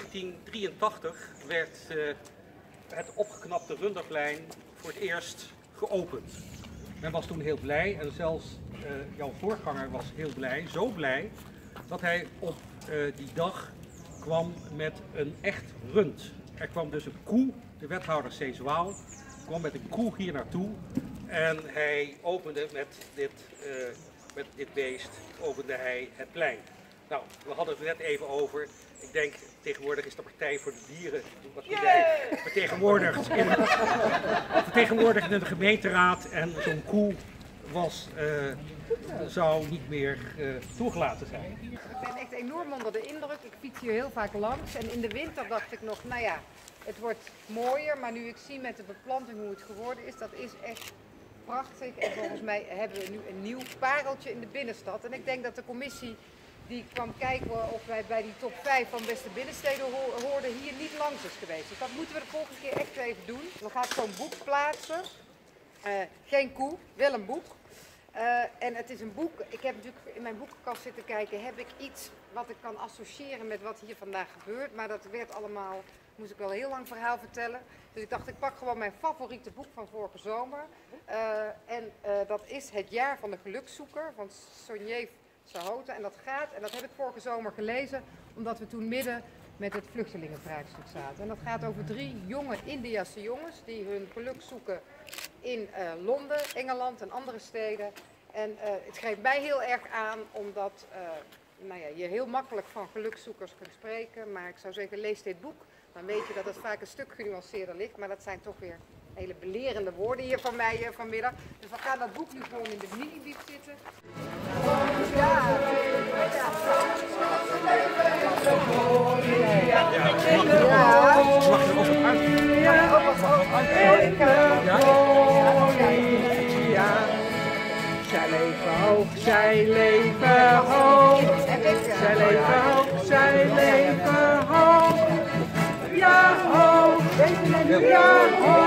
1983 werd eh, het opgeknapte Runderplein voor het eerst geopend. Men was toen heel blij en zelfs eh, jouw voorganger was heel blij, zo blij, dat hij op eh, die dag kwam met een echt rund. Er kwam dus een koe, de wethouder Ceeswaal, kwam met een koe hier naartoe en hij opende met dit, met dit beest opende hij het plein. Nou, we hadden het er net even over. Ik denk, tegenwoordig is de Partij voor de Dieren wat vertegenwoordigd in, vertegenwoordigd in de gemeenteraad. En zo'n koe was, uh, zou niet meer uh, toegelaten zijn. Ik ben echt enorm onder de indruk. Ik fiets hier heel vaak langs. En in de winter dacht ik nog, nou ja, het wordt mooier. Maar nu ik zie met de beplanting hoe het geworden is, dat is echt prachtig. En volgens mij hebben we nu een nieuw pareltje in de binnenstad. En ik denk dat de commissie die kwam kijken of wij bij die top 5 van beste binnensteden hoorden, hier niet langs is geweest. Dus dat moeten we de volgende keer echt even doen. Dan ga ik zo'n boek plaatsen. Uh, geen koe, wel een boek. Uh, en het is een boek, ik heb natuurlijk in mijn boekenkast zitten kijken, heb ik iets wat ik kan associëren met wat hier vandaag gebeurt. Maar dat werd allemaal, moest ik wel een heel lang verhaal vertellen. Dus ik dacht, ik pak gewoon mijn favoriete boek van vorige zomer. Uh, en dat is Het jaar van de gelukszoeker van Sonje En dat gaat, en dat heb ik vorige zomer gelezen, omdat we toen midden met het vluchtelingenvraagstuk zaten. En dat gaat over drie jonge Indiase jongens die hun geluk zoeken in uh, Londen, Engeland en andere steden. En uh, het geeft mij heel erg aan, omdat uh, nou ja, je heel makkelijk van gelukzoekers kunt spreken. Maar ik zou zeggen, lees dit boek. Dan weet je dat het vaak een stuk genuanceerder ligt. Maar dat zijn toch weer hele belerende woorden hier van mij uh, vanmiddag. Dus we gaan dat boek nu gewoon in de mini zitten. Zij leven hoog, zij leven hoog. Zij leven hoog, zij leven hoog. Ja, hoog. Ja, hoog.